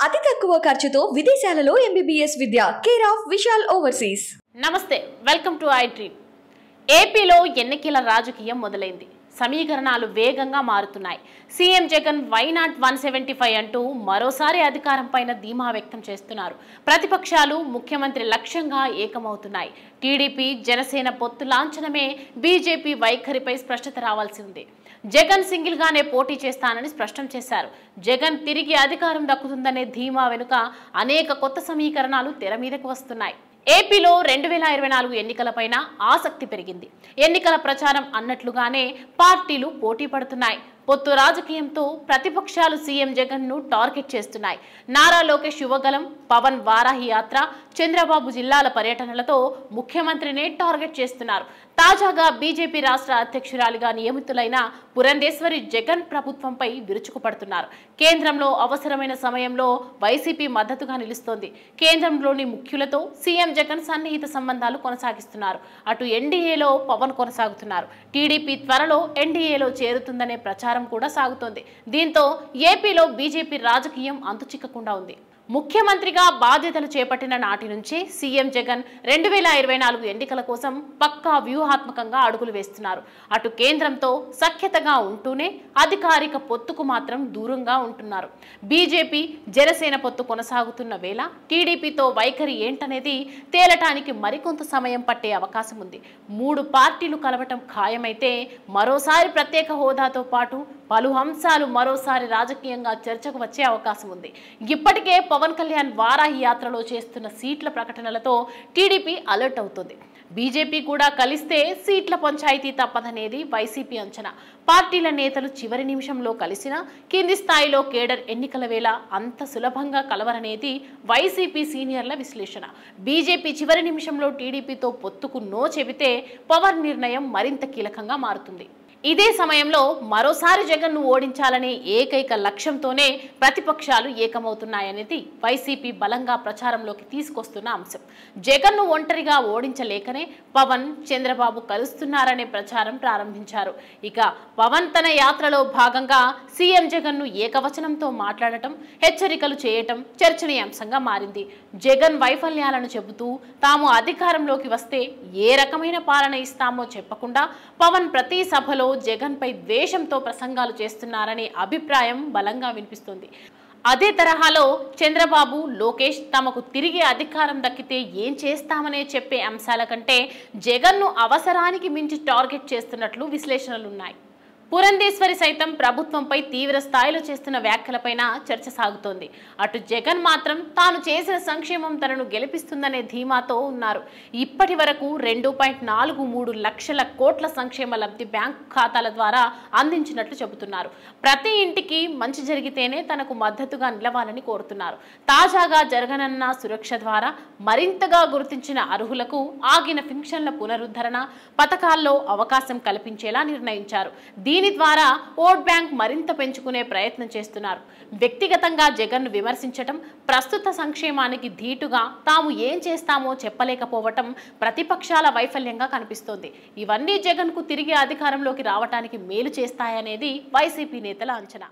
అతి తక్కువ ఖర్చుతో విదేశాలలో MBBS Vidya care of Vishal overseas namaste welcome to I dream ఏపీలో ఎన్నికల రాజకీయం మొదలైంది. సమీకరణాలు వేగంగా మారుతున్నాయి. CM Jagan why not one seventy five అంటూ మరోసారి అధికారం పైన ధీమా వ్యక్తం చేస్తున్నారు. ప్రతిపక్షాలు ముఖ్యమంత్రి లక్ష్యంగా ఏకమవుతున్నాయి. టీడీపీ జనసేన పొత్తు లాంఛనమే బీజేపీ వైఖరిపై స్పష్టత రావాల్సి ఉంది. జగన్ సింగిల్ గానే పోటీ చేస్తానని స్పష్టం చేశారు. జగన్ తిరిగి అధికారం దక్కుతుందనే ధీమా వెనుక అనేక కొత్త సమీకరణాలు తెర మీదకు వస్తున్నాయి. ఏపీలో రెండు వేల ఇరవై నాలుగు ఎన్నికలపైన ఆసక్తి పెరిగింది. ఎన్నికల ప్రచారం అన్నట్లుగానే పార్టీలు పోటీ పడుతున్నాయి. పొత్తు రాజకీయంతో ప్రతిపక్షాలు సీఎం జగన్ను టార్గెట్ చేస్తున్నాయి. నారా లోకేష్ యువగలం పవన్ వారాహి యాత్ర చంద్రబాబు జిల్లాల పర్యటనలతో ముఖ్యమంత్రినే టార్గెట్ చేస్తున్నారు. తాజాగా బీజేపీ రాష్ట్ర అధ్యక్షురాలిగా నియమితులైన పురంధేశ్వరి జగన్ ప్రభుత్వంపై విరుచుకుపడుతున్నారు. కేంద్రంలో అవసరమైన సమయంలో వైసీపీ మద్దతుగా నిలుస్తోంది. కేంద్రంలోని ముఖ్యులతో సీఎం జగన్ సన్నిహిత సంబంధాలు కొనసాగిస్తున్నారు. అటు ఎన్డీఏలో పవన్ కొనసాగుతున్నారు. టీడీపీ త్వరలో ఎన్డీఏలో చేరుతుందనే ప్రచారం కూడా సాగుతోంది. దీంతో ఏపీలో బీజేపీ రాజకీయం అంతుచిక్కకుండా ఉంది. ముఖ్యమంత్రిగా బాధ్యతలు చేపట్టిన నాటి నుంచి సీఎం జగన్ రెండు వేల ఇరవై నాలుగు ఎన్నికల కోసం పక్కా వ్యూహాత్మకంగా అడుగులు వేస్తున్నారు. అటు కేంద్రంతో సఖ్యతగా ఉంటూనే అధికారిక పొత్తుకు మాత్రం దూరంగా ఉంటున్నారు. బీజేపీ జనసేన పొత్తు కొనసాగుతున్న వేళ టీడీపీతో వైఖరి ఏంటనేది తేలటానికి మరికొంత సమయం పట్టే అవకాశం ఉంది. మూడు పార్టీలు కలవటం ఖాయమైతే మరోసారి ప్రత్యేక హోదాతో పాటు పలు అంశాలు మరోసారి రాజకీయంగా చర్చకు వచ్చే అవకాశం ఉంది. ఇప్పటికే పవన్ కళ్యాణ్ వారాహి యాత్రలో చేస్తున్న సీట్ల ప్రకటనలతో టీడీపీ అలర్ట్ అవుతుంది. బీజేపీ కూడా కలిస్తే సీట్ల పంచాయతీ తప్పదనేది వైసీపీ అంచనా. పార్టీల నేతలు చివరి నిమిషంలో కలిసినా కింది స్థాయిలో కేడర్ ఎన్నికల వేళ అంత సులభంగా కలవరనేది వైసీపీ సీనియర్ల విశ్లేషణ. బీజేపీ చివరి నిమిషంలో టీడీపీతో పొత్తుకు నో చెబితే పవర్ నిర్ణయం మరింత కీలకంగా మారుతుంది. ఇదే సమయంలో మరోసారి జగన్ను ఓడించాలనే ఏకైక లక్ష్యంతోనే ప్రతిపక్షాలు ఏకమవుతున్నాయనేది వైసీపీ బలంగా ప్రచారంలోకి తీసుకొస్తున్న అంశం. జగన్ను ఒంటరిగా ఓడించలేకనే పవన్ చంద్రబాబు కలుస్తున్నారనే ప్రచారం ప్రారంభించారు. ఇక పవన్ తన యాత్రలో భాగంగా సీఎం జగన్ను ఏకవచనంతో మాట్లాడటం హెచ్చరికలు చేయటం చర్చనీయాంశంగా మారింది. జగన్ వైఫల్యాలను చెబుతూ తాము అధికారంలోకి వస్తే ఏ రకమైన పాలన ఇస్తామో చెప్పకుండా పవన్ ప్రతి సభలో జగన్పై ద్వేషంతో ప్రసంగాలు చేస్తున్నారనే అభిప్రాయం బలంగా వినిపిస్తుంది. అదే తరహాలో చంద్రబాబు లోకేష్ తమకు తిరిగి అధికారం దక్కితే ఏం చేస్తామనే చెప్పే అంశాల కంటే జగన్ను అవసరానికి మించి టార్గెట్ చేస్తున్నట్లు విశ్లేషణలున్నాయి. పురంధేశ్వరి సైతం ప్రభుత్వంపై తీవ్ర స్థాయిలో చేస్తున్న వ్యాఖ్యలపైన చర్చ సాగుతోంది. అటు జగన్ మాత్రం తాను చేసిన సంక్షేమం తనను గెలిపిస్తుందనే ధీమాతో ఉన్నారు. ఇప్పటి వరకు రెండు పాయింట్ నాలుగు మూడు లక్షల కోట్ల సంక్షేమ లబ్ధి బ్యాంక్ ఖాతాల ద్వారా అందించినట్లు చెబుతున్నారు. ప్రతి ఇంటికి మంచి జరిగితేనే తనకు మద్దతుగా నిలవాలని కోరుతున్నారు. తాజాగా జరగనన్న సురక్ష ద్వారా మరింతగా గుర్తించిన అర్హులకు ఆగిన ఫింక్షన్ల పునరుద్ధరణ పథకాల్లో అవకాశం కల్పించేలా నిర్ణయించారు. దీని ద్వారా ఓట్ బ్యాంక్ మరింత పెంచుకునే ప్రయత్నం చేస్తున్నారు. వ్యక్తిగతంగా జగన్ను విమర్శించటం ప్రస్తుత సంక్షేమానికి ధీటుగా తాము ఏం చేస్తామో చెప్పలేకపోవటం ప్రతిపక్షాల వైఫల్యంగా కనిపిస్తోంది. ఇవన్నీ జగన్కు తిరిగి అధికారంలోకి రావటానికి మేలు చేస్తాయనేది వైసీపీ నేతల అంచనా.